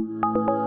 you